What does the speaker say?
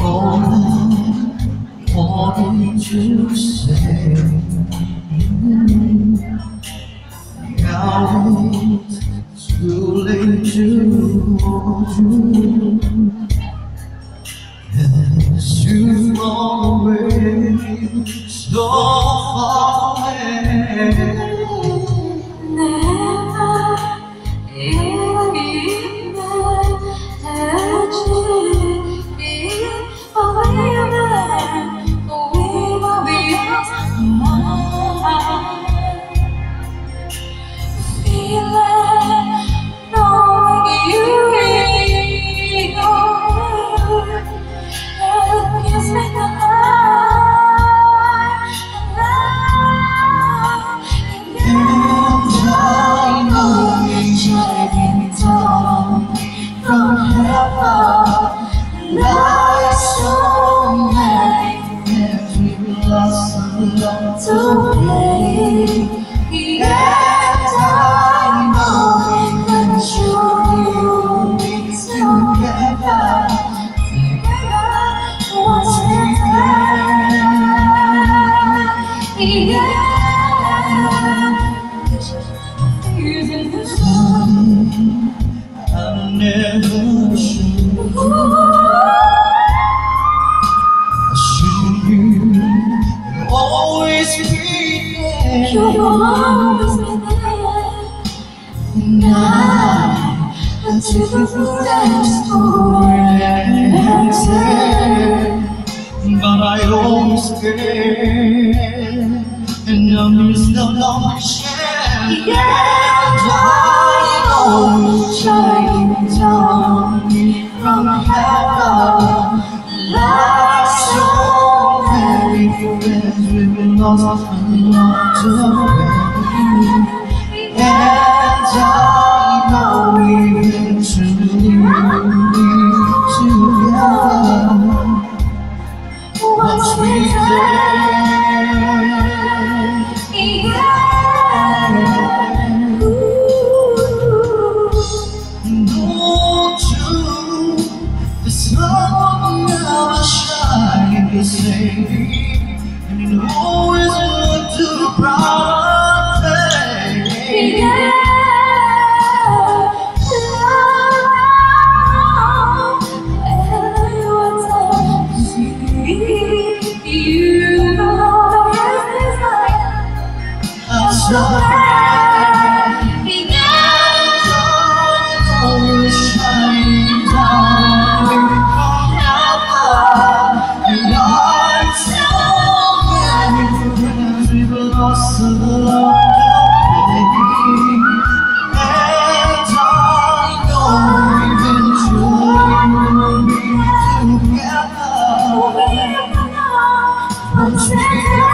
Oh, I wanted to say Now it's too late to hold you And it's too long away I never should. I should you always be there. Now, until the last But I always stay, and I miss the long share. And I know shining down from heaven, like so many friends we've lost along the way. And I the same, and you know I'm